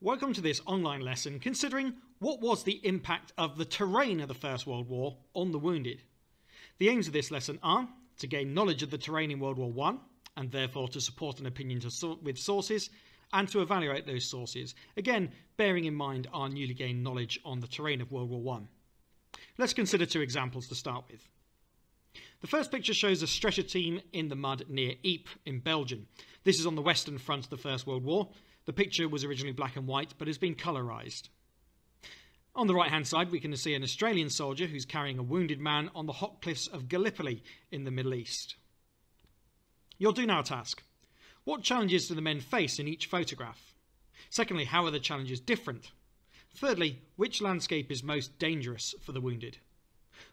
Welcome to this online lesson considering what was the impact of the terrain of the First World War on the wounded. The aims of this lesson are to gain knowledge of the terrain in World War I and therefore to support an opinion with sources and to evaluate those sources, again bearing in mind our newly gained knowledge on the terrain of World War I. Let's consider two examples to start with. The first picture shows a stretcher team in the mud near Ypres in Belgium. This is on the western front of the First World War. The picture was originally black and white but has been colourised. On the right hand side, we can see an Australian soldier who's carrying a wounded man on the hot cliffs of Gallipoli in the Middle East. You'll do now task. What challenges do the men face in each photograph? Secondly, how are the challenges different? Thirdly, which landscape is most dangerous for the wounded?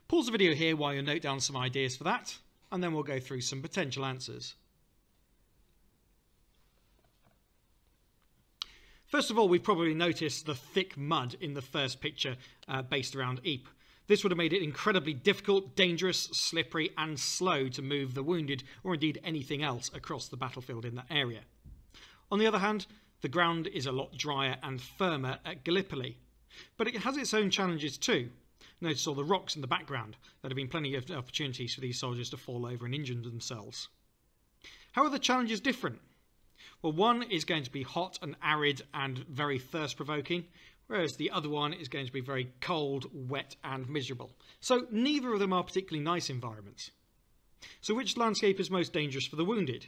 Pause the video here while you note down some ideas for that, and then we'll go through some potential answers. First of all, we've probably noticed the thick mud in the first picture uh, based around Ypres. This would have made it incredibly difficult, dangerous, slippery and slow to move the wounded or indeed anything else across the battlefield in that area. On the other hand, the ground is a lot drier and firmer at Gallipoli, but it has its own challenges too. Notice all the rocks in the background. There have been plenty of opportunities for these soldiers to fall over and injure themselves. How are the challenges different? Well, one is going to be hot and arid and very thirst provoking, whereas the other one is going to be very cold, wet, and miserable. So neither of them are particularly nice environments. So which landscape is most dangerous for the wounded?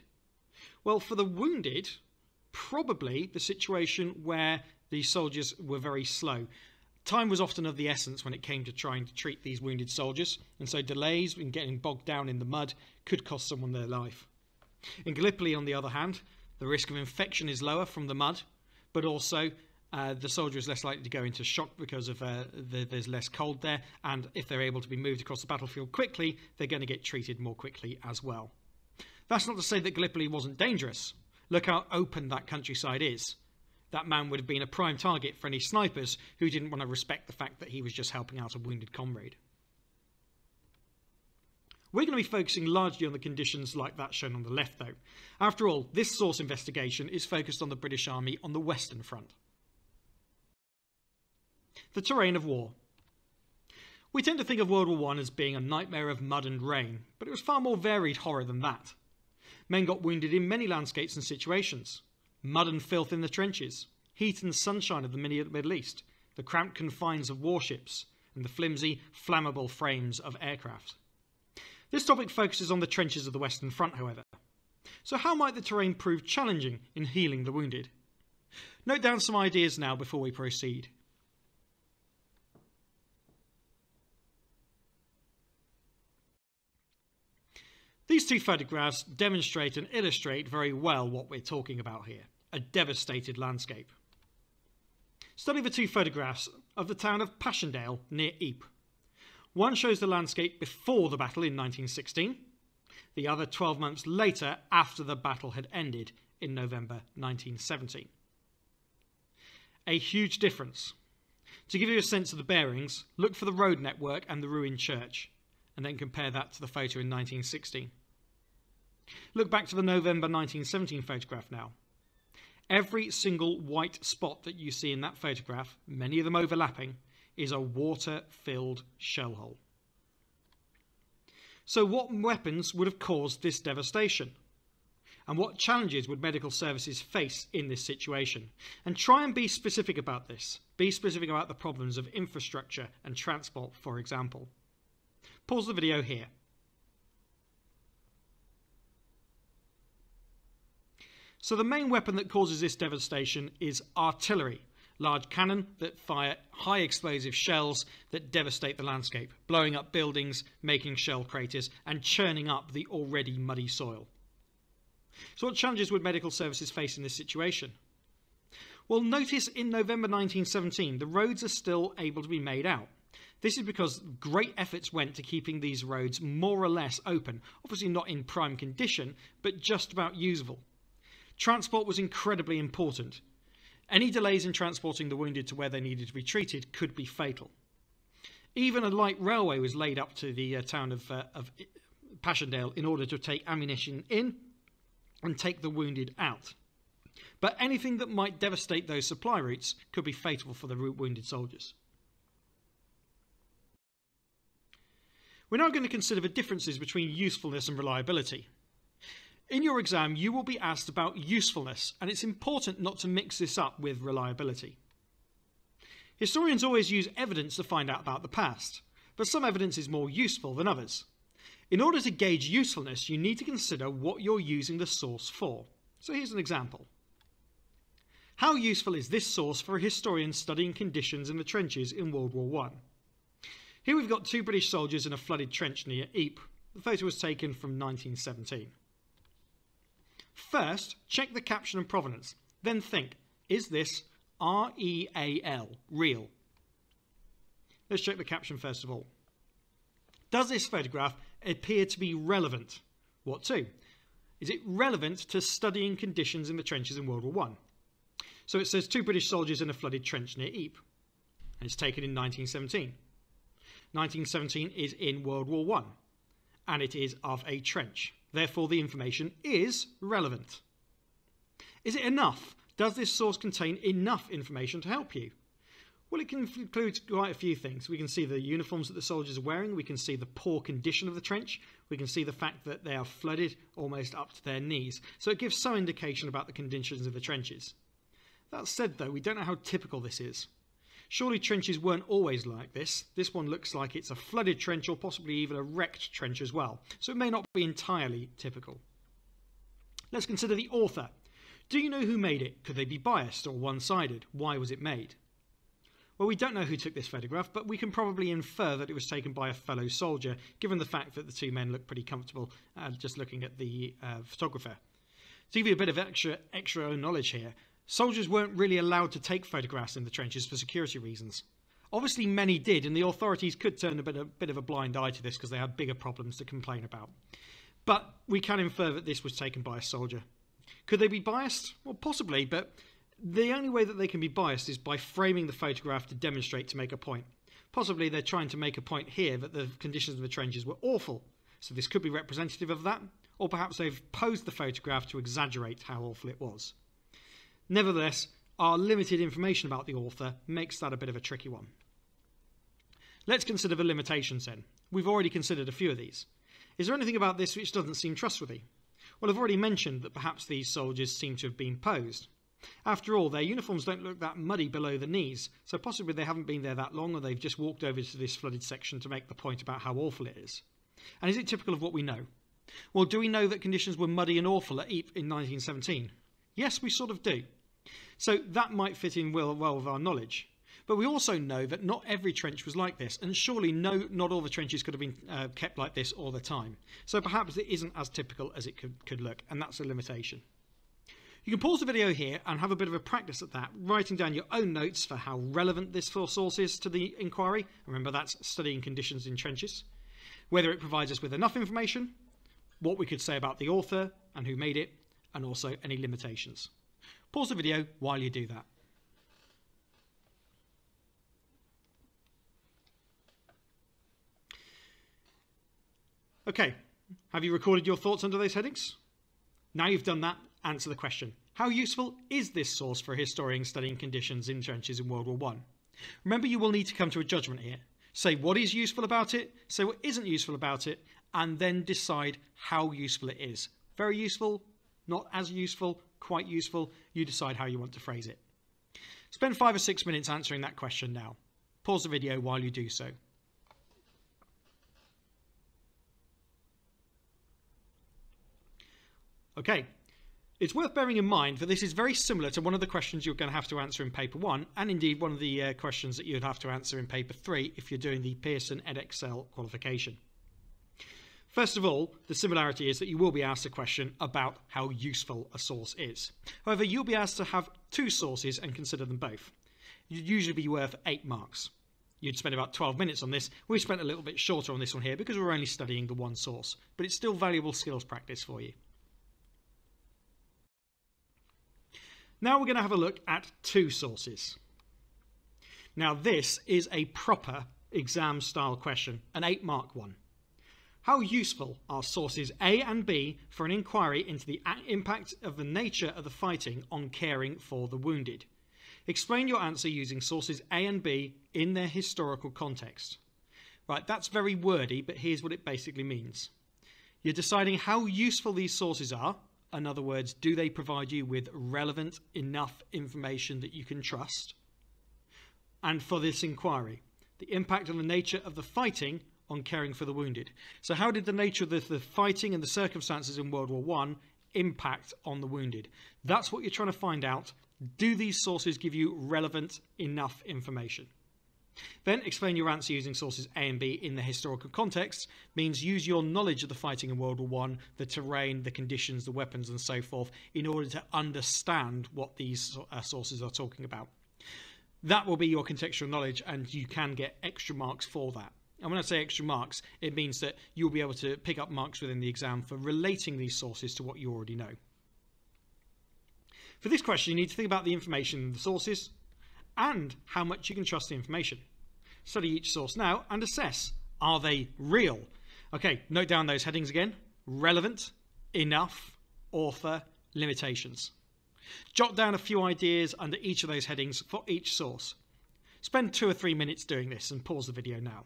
Well, for the wounded, probably the situation where the soldiers were very slow. Time was often of the essence when it came to trying to treat these wounded soldiers, and so delays in getting bogged down in the mud could cost someone their life. In Gallipoli, on the other hand, the risk of infection is lower from the mud, but also uh, the soldier is less likely to go into shock because of uh, the, there's less cold there, and if they're able to be moved across the battlefield quickly, they're going to get treated more quickly as well. That's not to say that Gallipoli wasn't dangerous. Look how open that countryside is that man would have been a prime target for any snipers who didn't want to respect the fact that he was just helping out a wounded comrade. We're going to be focusing largely on the conditions like that shown on the left, though. After all, this source investigation is focused on the British Army on the Western Front. The terrain of war. We tend to think of World War I as being a nightmare of mud and rain, but it was far more varied horror than that. Men got wounded in many landscapes and situations mud and filth in the trenches, heat and sunshine of the Middle East, the cramped confines of warships, and the flimsy, flammable frames of aircraft. This topic focuses on the trenches of the Western Front, however. So how might the terrain prove challenging in healing the wounded? Note down some ideas now before we proceed. These two photographs demonstrate and illustrate very well what we're talking about here a devastated landscape. Study the two photographs of the town of Passchendaele near Ypres. One shows the landscape before the battle in 1916, the other 12 months later after the battle had ended in November 1917. A huge difference. To give you a sense of the bearings, look for the road network and the ruined church, and then compare that to the photo in 1916. Look back to the November 1917 photograph now. Every single white spot that you see in that photograph, many of them overlapping, is a water-filled shell hole. So what weapons would have caused this devastation? And what challenges would medical services face in this situation? And try and be specific about this. Be specific about the problems of infrastructure and transport, for example. Pause the video here. So the main weapon that causes this devastation is artillery, large cannon that fire high explosive shells that devastate the landscape, blowing up buildings, making shell craters, and churning up the already muddy soil. So what challenges would medical services face in this situation? Well, notice in November 1917, the roads are still able to be made out. This is because great efforts went to keeping these roads more or less open, obviously not in prime condition, but just about usable. Transport was incredibly important. Any delays in transporting the wounded to where they needed to be treated could be fatal. Even a light railway was laid up to the uh, town of, uh, of Passchendaele in order to take ammunition in and take the wounded out. but anything that might devastate those supply routes could be fatal for the wounded soldiers. We're now going to consider the differences between usefulness and reliability. In your exam, you will be asked about usefulness, and it's important not to mix this up with reliability. Historians always use evidence to find out about the past, but some evidence is more useful than others. In order to gauge usefulness, you need to consider what you're using the source for. So here's an example. How useful is this source for a historian studying conditions in the trenches in World War I? Here we've got two British soldiers in a flooded trench near Ypres. The photo was taken from 1917. First, check the caption and provenance. Then think, is this R-E-A-L, real? Let's check the caption first of all. Does this photograph appear to be relevant? What to? Is it relevant to studying conditions in the trenches in World War One? So it says two British soldiers in a flooded trench near Ypres. And it's taken in 1917. 1917 is in World War One, and it is of a trench. Therefore, the information is relevant. Is it enough? Does this source contain enough information to help you? Well, it can include quite a few things. We can see the uniforms that the soldiers are wearing. We can see the poor condition of the trench. We can see the fact that they are flooded almost up to their knees. So it gives some indication about the conditions of the trenches. That said, though, we don't know how typical this is. Surely trenches weren't always like this. This one looks like it's a flooded trench or possibly even a wrecked trench as well, so it may not be entirely typical. Let's consider the author. Do you know who made it? Could they be biased or one-sided? Why was it made? Well, we don't know who took this photograph, but we can probably infer that it was taken by a fellow soldier, given the fact that the two men look pretty comfortable uh, just looking at the uh, photographer. To give you a bit of extra, extra knowledge here, Soldiers weren't really allowed to take photographs in the trenches for security reasons. Obviously, many did, and the authorities could turn a bit, a bit of a blind eye to this because they had bigger problems to complain about. But we can infer that this was taken by a soldier. Could they be biased? Well, possibly, but the only way that they can be biased is by framing the photograph to demonstrate to make a point. Possibly they're trying to make a point here that the conditions of the trenches were awful, so this could be representative of that, or perhaps they've posed the photograph to exaggerate how awful it was. Nevertheless, our limited information about the author makes that a bit of a tricky one. Let's consider the limitations then. We've already considered a few of these. Is there anything about this which doesn't seem trustworthy? Well, I've already mentioned that perhaps these soldiers seem to have been posed. After all, their uniforms don't look that muddy below the knees, so possibly they haven't been there that long or they've just walked over to this flooded section to make the point about how awful it is. And is it typical of what we know? Well, do we know that conditions were muddy and awful at Ypres in 1917? Yes, we sort of do. So that might fit in well, well with our knowledge. But we also know that not every trench was like this, and surely no, not all the trenches could have been uh, kept like this all the time. So perhaps it isn't as typical as it could, could look, and that's a limitation. You can pause the video here and have a bit of a practice at that, writing down your own notes for how relevant this source is to the inquiry. Remember, that's studying conditions in trenches. Whether it provides us with enough information, what we could say about the author and who made it, and also any limitations. Pause the video while you do that. Okay, have you recorded your thoughts under those headings? Now you've done that, answer the question. How useful is this source for a historian studying conditions in trenches in World War I? Remember, you will need to come to a judgment here. Say what is useful about it, say what isn't useful about it, and then decide how useful it is. Very useful, not as useful, quite useful. You decide how you want to phrase it. Spend five or six minutes answering that question now. Pause the video while you do so. Okay, it's worth bearing in mind that this is very similar to one of the questions you're going to have to answer in paper one, and indeed one of the uh, questions that you'd have to answer in paper three if you're doing the Pearson Edexcel qualification. First of all, the similarity is that you will be asked a question about how useful a source is. However, you'll be asked to have two sources and consider them both. You'd usually be worth 8 marks. You'd spend about 12 minutes on this. We've spent a little bit shorter on this one here because we're only studying the one source, but it's still valuable skills practice for you. Now we're going to have a look at two sources. Now this is a proper exam style question, an 8 mark one. How useful are sources A and B for an inquiry into the impact of the nature of the fighting on caring for the wounded? Explain your answer using sources A and B in their historical context. Right, that's very wordy, but here's what it basically means. You're deciding how useful these sources are. In other words, do they provide you with relevant enough information that you can trust? And for this inquiry, the impact on the nature of the fighting on caring for the wounded. So, how did the nature of the, the fighting and the circumstances in World War One impact on the wounded? That's what you're trying to find out. Do these sources give you relevant enough information? Then explain your answer using sources A and B in the historical context means use your knowledge of the fighting in World War One, the terrain, the conditions, the weapons, and so forth, in order to understand what these uh, sources are talking about. That will be your contextual knowledge, and you can get extra marks for that. And when I say extra marks, it means that you'll be able to pick up marks within the exam for relating these sources to what you already know. For this question, you need to think about the information in the sources and how much you can trust the information. Study each source now and assess are they real? Okay, note down those headings again relevant, enough, author, limitations. Jot down a few ideas under each of those headings for each source. Spend two or three minutes doing this and pause the video now.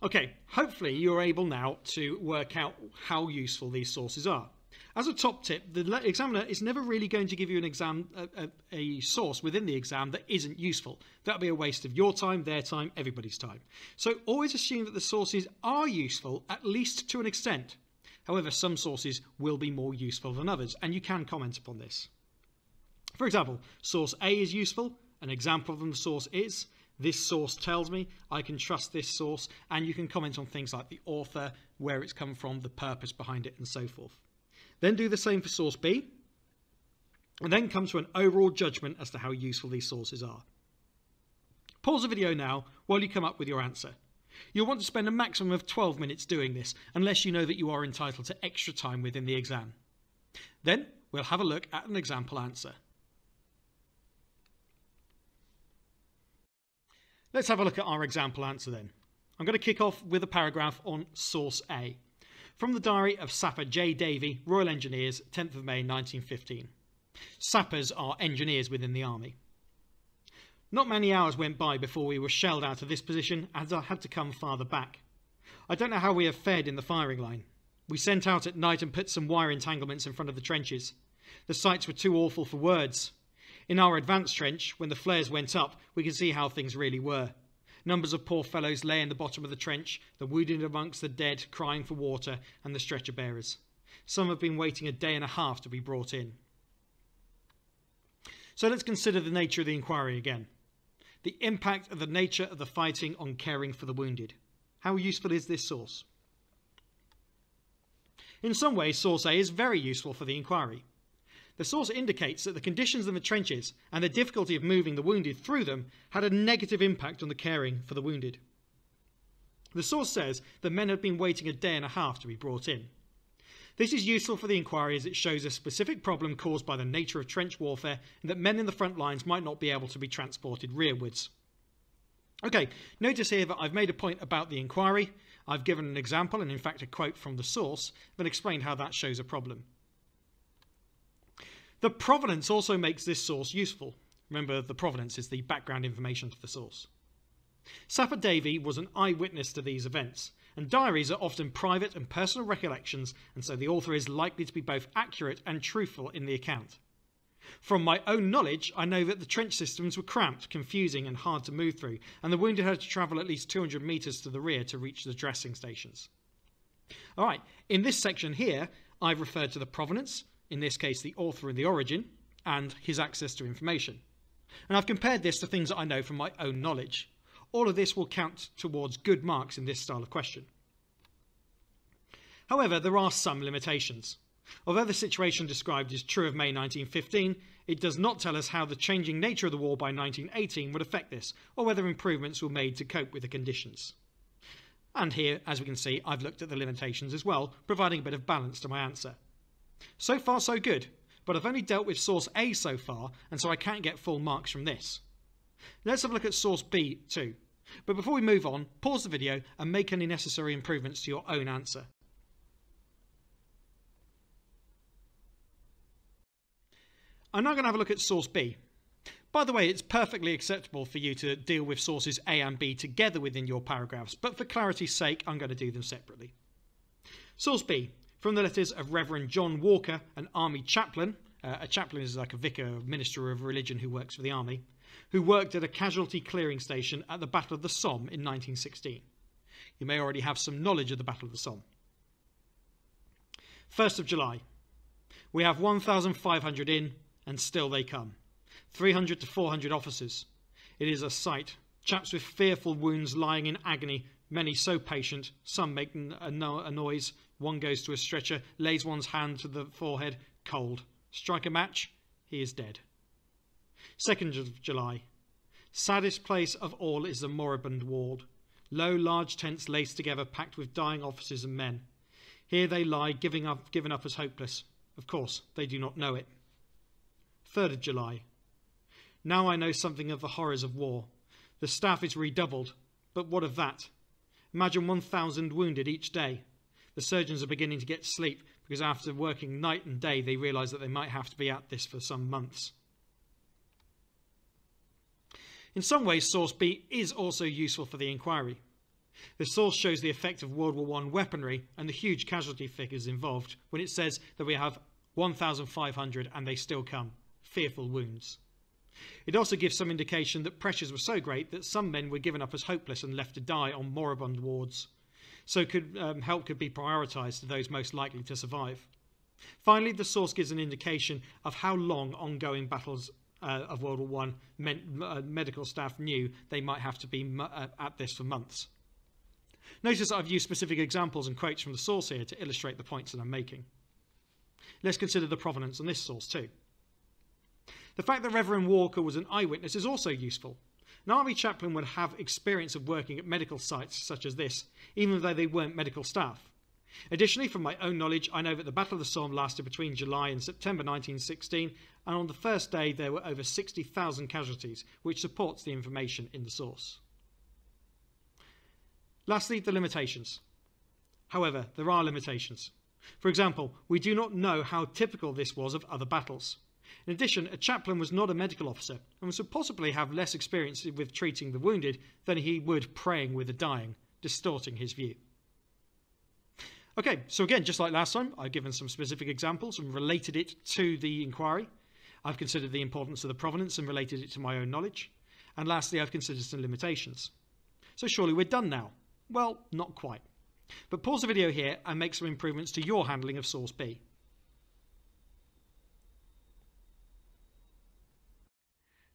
Okay, hopefully you're able now to work out how useful these sources are. As a top tip, the examiner is never really going to give you an exam, a, a, a source within the exam that isn't useful. That'd be a waste of your time, their time, everybody's time. So always assume that the sources are useful, at least to an extent. However, some sources will be more useful than others, and you can comment upon this. For example, source A is useful, an example from the source is, this source tells me, I can trust this source, and you can comment on things like the author, where it's come from, the purpose behind it, and so forth. Then do the same for source B, and then come to an overall judgment as to how useful these sources are. Pause the video now while you come up with your answer. You'll want to spend a maximum of 12 minutes doing this, unless you know that you are entitled to extra time within the exam. Then we'll have a look at an example answer. Let's have a look at our example answer then. I'm going to kick off with a paragraph on source A. From the diary of Sapper J. Davy, Royal Engineers, 10th of May 1915. Sappers are engineers within the army. Not many hours went by before we were shelled out of this position as I had to come farther back. I don't know how we have fared in the firing line. We sent out at night and put some wire entanglements in front of the trenches. The sights were too awful for words. In our advance trench, when the flares went up, we could see how things really were. Numbers of poor fellows lay in the bottom of the trench, the wounded amongst the dead crying for water, and the stretcher bearers. Some have been waiting a day and a half to be brought in. So let's consider the nature of the inquiry again. The impact of the nature of the fighting on caring for the wounded. How useful is this source? In some ways, source A is very useful for the inquiry. The source indicates that the conditions in the trenches and the difficulty of moving the wounded through them had a negative impact on the caring for the wounded. The source says that men had been waiting a day and a half to be brought in. This is useful for the inquiry as it shows a specific problem caused by the nature of trench warfare and that men in the front lines might not be able to be transported rearwards. Okay, notice here that I've made a point about the inquiry, I've given an example and in fact a quote from the source, but explained how that shows a problem. The provenance also makes this source useful. Remember, the provenance is the background information to the source. Sapper Davy was an eyewitness to these events, and diaries are often private and personal recollections, and so the author is likely to be both accurate and truthful in the account. From my own knowledge, I know that the trench systems were cramped, confusing, and hard to move through, and the wounded had to travel at least 200 metres to the rear to reach the dressing stations. All right, in this section here, I've referred to the provenance, in this case the author and the origin, and his access to information. And I've compared this to things that I know from my own knowledge. All of this will count towards good marks in this style of question. However, there are some limitations. Although the situation described is true of May 1915, it does not tell us how the changing nature of the war by 1918 would affect this, or whether improvements were made to cope with the conditions. And here, as we can see, I've looked at the limitations as well, providing a bit of balance to my answer. So far, so good. but I've only dealt with source A so far, and so I can't get full marks from this. Let's have a look at source B too. But before we move on, pause the video and make any necessary improvements to your own answer. I'm now going to have a look at source B. By the way, it's perfectly acceptable for you to deal with sources A and B together within your paragraphs, but for clarity's sake, I'm going to do them separately. Source B, from the letters of Reverend John Walker, an army chaplain, uh, a chaplain is like a vicar, minister of religion who works for the army, who worked at a casualty clearing station at the Battle of the Somme in 1916. You may already have some knowledge of the Battle of the Somme. 1st of July. We have 1,500 in, and still they come. 300 to 400 officers. It is a sight. Chaps with fearful wounds lying in agony, many so patient, some make a, no a noise. One goes to a stretcher, lays one's hand to the forehead, cold. Strike a match, he is dead. 2nd of July. Saddest place of all is the moribund ward. Low, large tents laced together, packed with dying officers and men. Here they lie, giving up, given up as hopeless. Of course, they do not know it. 3rd of July. Now I know something of the horrors of war. The staff is redoubled, but what of that? Imagine 1,000 wounded each day. The surgeons are beginning to get sleep because after working night and day, they realise that they might have to be at this for some months. In some ways, source B is also useful for the inquiry. The source shows the effect of World War I weaponry and the huge casualty figures involved when it says that we have 1,500 and they still come. Fearful wounds. It also gives some indication that pressures were so great that some men were given up as hopeless and left to die on moribund wards. So could, um, help could be prioritised to those most likely to survive. Finally, the source gives an indication of how long ongoing battles uh, of World War I meant uh, medical staff knew they might have to be uh, at this for months. Notice I've used specific examples and quotes from the source here to illustrate the points that I'm making. Let's consider the provenance on this source too. The fact that Reverend Walker was an eyewitness is also useful. An army chaplain would have experience of working at medical sites such as this, even though they weren't medical staff. Additionally, from my own knowledge, I know that the Battle of the Somme lasted between July and September 1916, and on the first day there were over 60,000 casualties, which supports the information in the source. Lastly, the limitations. However, there are limitations. For example, we do not know how typical this was of other battles. In addition, a chaplain was not a medical officer and would possibly have less experience with treating the wounded than he would praying with the dying, distorting his view. Okay, so again, just like last time, I've given some specific examples and related it to the inquiry. I've considered the importance of the provenance and related it to my own knowledge. And lastly, I've considered some limitations. So surely we're done now. Well, not quite. But pause the video here and make some improvements to your handling of source B.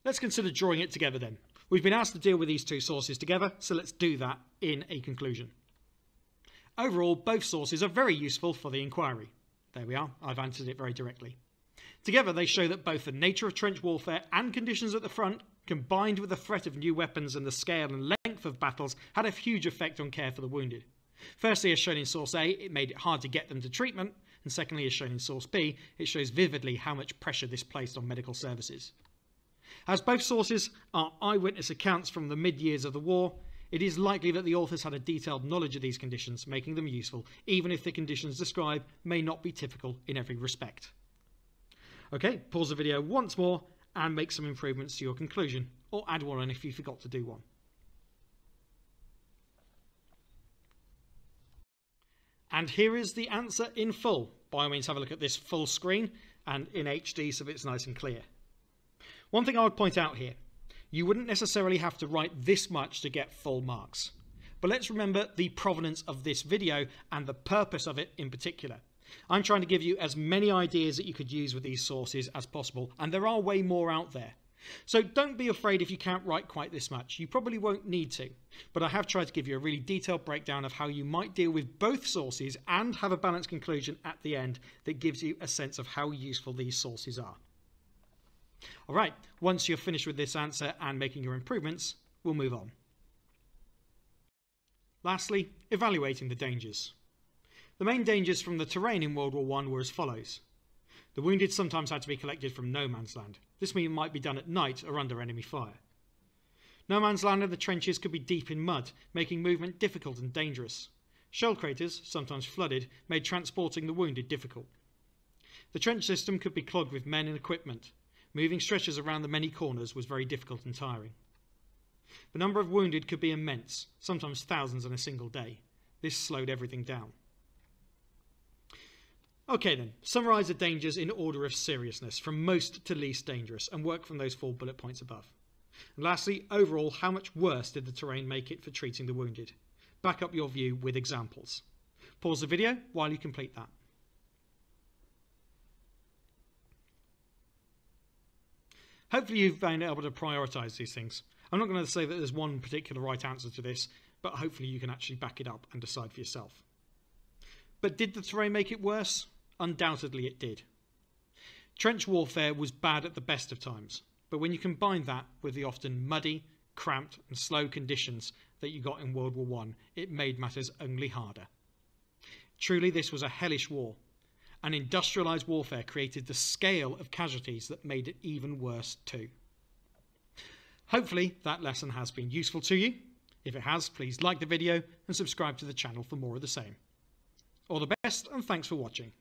Let's consider drawing it together then. We've been asked to deal with these two sources together, so let's do that in a conclusion. Overall, both sources are very useful for the inquiry. There we are, I've answered it very directly. Together, they show that both the nature of trench warfare and conditions at the front, combined with the threat of new weapons and the scale and length of battles, had a huge effect on care for the wounded. Firstly, as shown in source A, it made it hard to get them to treatment, and secondly, as shown in source B, it shows vividly how much pressure this placed on medical services. As both sources are eyewitness accounts from the mid years of the war, it is likely that the authors had a detailed knowledge of these conditions, making them useful, even if the conditions described may not be typical in every respect. Okay, pause the video once more and make some improvements to your conclusion, or add one if you forgot to do one. And here is the answer in full. By all means, have a look at this full screen and in HD so it's nice and clear. One thing I would point out here you wouldn't necessarily have to write this much to get full marks. But let's remember the provenance of this video and the purpose of it in particular. I'm trying to give you as many ideas that you could use with these sources as possible, and there are way more out there. So don't be afraid if you can't write quite this much. You probably won't need to, but I have tried to give you a really detailed breakdown of how you might deal with both sources and have a balanced conclusion at the end that gives you a sense of how useful these sources are. All right, once you're finished with this answer and making your improvements, we'll move on. Lastly, evaluating the dangers. The main dangers from the terrain in World War I were as follows. The wounded sometimes had to be collected from no man's land. This might be done at night or under enemy fire. No man's land and the trenches could be deep in mud, making movement difficult and dangerous. Shell craters, sometimes flooded, made transporting the wounded difficult. The trench system could be clogged with men and equipment. Moving stretchers around the many corners was very difficult and tiring. The number of wounded could be immense, sometimes thousands in a single day. This slowed everything down. Okay then, summarise the dangers in order of seriousness, from most to least dangerous, and work from those four bullet points above. And lastly, overall, how much worse did the terrain make it for treating the wounded? Back up your view with examples. Pause the video while you complete that. Hopefully you've been able to prioritise these things. I'm not going to say that there's one particular right answer to this, but hopefully you can actually back it up and decide for yourself. But did the terrain make it worse? Undoubtedly it did. Trench warfare was bad at the best of times, but when you combine that with the often muddy, cramped, and slow conditions that you got in World War I, it made matters only harder. Truly, this was a hellish war, and industrialised warfare created the scale of casualties that made it even worse too. Hopefully, that lesson has been useful to you. If it has, please like the video and subscribe to the channel for more of the same. All the best, and thanks for watching.